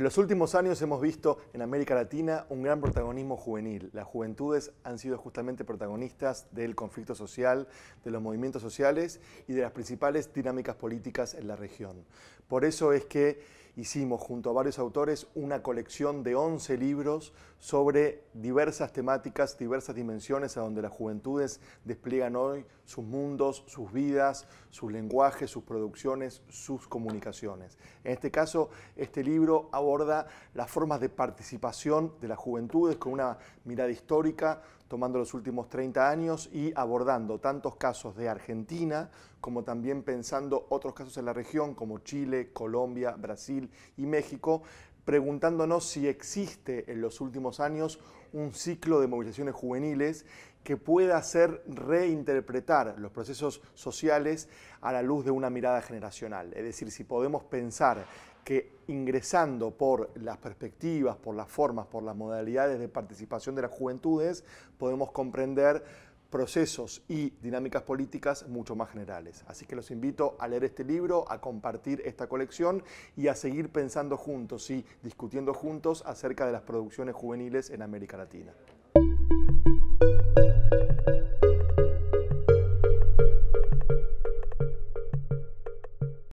En los últimos años hemos visto en América Latina un gran protagonismo juvenil. Las juventudes han sido justamente protagonistas del conflicto social, de los movimientos sociales y de las principales dinámicas políticas en la región. Por eso es que hicimos junto a varios autores una colección de 11 libros sobre diversas temáticas, diversas dimensiones a donde las juventudes despliegan hoy sus mundos, sus vidas, sus lenguajes, sus producciones, sus comunicaciones. En este caso, este libro aborda las formas de participación de las juventudes con una mirada histórica, tomando los últimos 30 años y abordando tantos casos de Argentina como también pensando otros casos en la región como Chile, Colombia, Brasil y México, preguntándonos si existe en los últimos años un ciclo de movilizaciones juveniles que pueda hacer reinterpretar los procesos sociales a la luz de una mirada generacional. Es decir, si podemos pensar que ingresando por las perspectivas, por las formas, por las modalidades de participación de las juventudes, podemos comprender procesos y dinámicas políticas mucho más generales. Así que los invito a leer este libro, a compartir esta colección y a seguir pensando juntos y discutiendo juntos acerca de las producciones juveniles en América Latina.